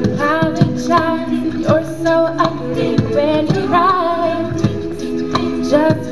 apologize. You're so ugly when you cry. Just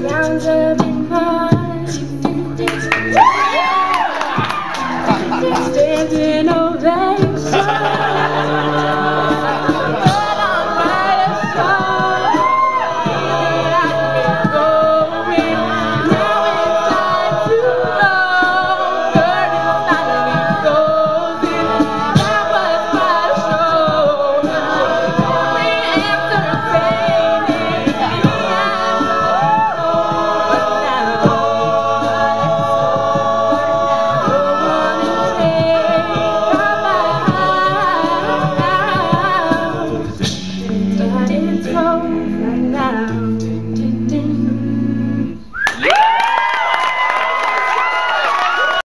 rounds of applause. Standing ovation. around.